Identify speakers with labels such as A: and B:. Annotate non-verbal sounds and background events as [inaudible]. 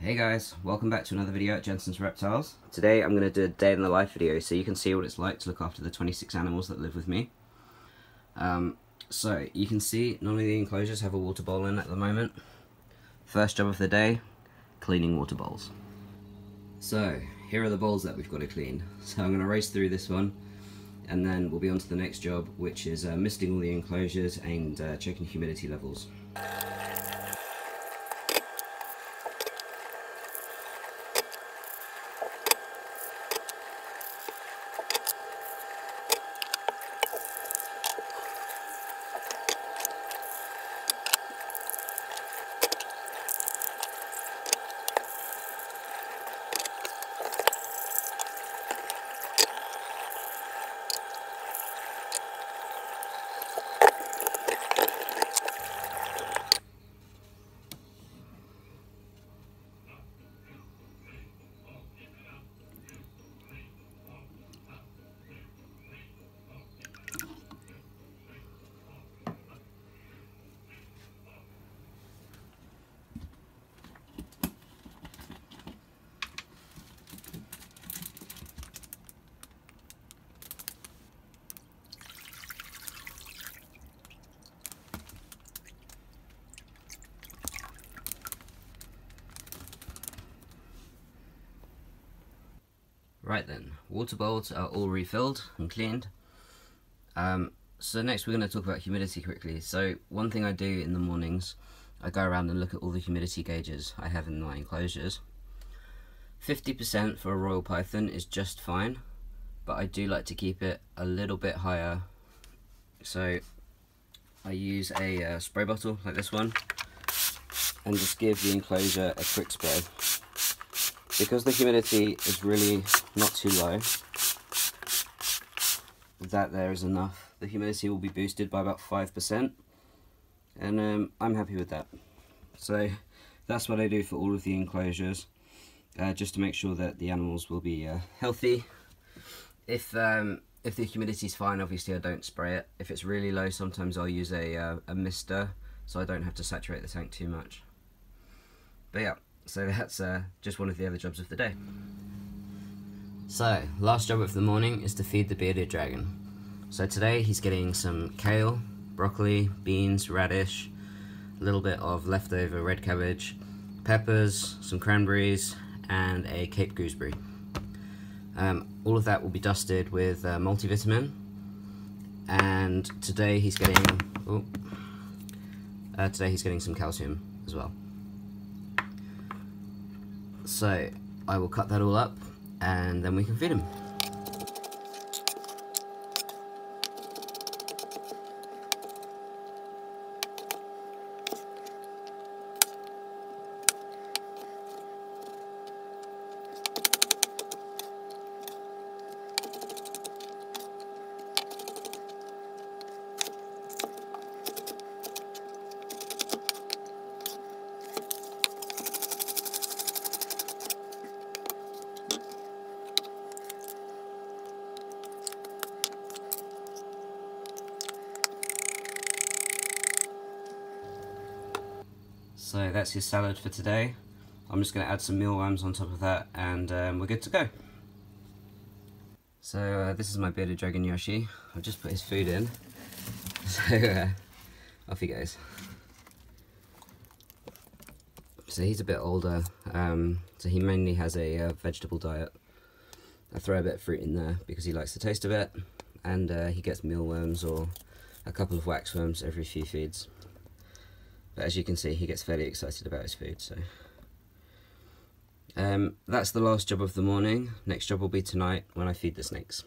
A: Hey guys, welcome back to another video at Jensen's Reptiles. Today I'm going to do a day in the life video so you can see what it's like to look after the 26 animals that live with me. Um, so you can see none of the enclosures have a water bowl in at the moment. First job of the day, cleaning water bowls. So here are the bowls that we've got to clean. So I'm going to race through this one and then we'll be on to the next job which is uh, misting all the enclosures and uh, checking humidity levels. Right then, water bowls are all refilled and cleaned. Um, so next we're going to talk about humidity quickly. So one thing I do in the mornings, I go around and look at all the humidity gauges I have in my enclosures. 50% for a royal python is just fine, but I do like to keep it a little bit higher. So I use a uh, spray bottle like this one and just give the enclosure a quick spray because the humidity is really not too low that there is enough. The humidity will be boosted by about 5% and um, I'm happy with that. So that's what I do for all of the enclosures uh, just to make sure that the animals will be uh, healthy. If um, if the humidity is fine obviously I don't spray it. If it's really low sometimes I'll use a, uh, a mister so I don't have to saturate the tank too much. But yeah so that's uh, just one of the other jobs of the day. So, last job of the morning is to feed the bearded dragon. So today he's getting some kale, broccoli, beans, radish, a little bit of leftover red cabbage, peppers, some cranberries, and a Cape gooseberry. Um, all of that will be dusted with uh, multivitamin. And today he's getting, oh, uh, today he's getting some calcium as well. So I will cut that all up and then we can feed him. So that's his salad for today. I'm just going to add some mealworms on top of that and um, we're good to go. So uh, this is my bearded dragon Yoshi. I've just put his food in. [laughs] So uh, off he goes. So he's a bit older, um, so he mainly has a uh, vegetable diet. I throw a bit of fruit in there because he likes the taste of it and uh, he gets mealworms or a couple of waxworms every few feeds. But as you can see, he gets fairly excited about his food. So um, that's the last job of the morning. Next job will be tonight when I feed the snakes.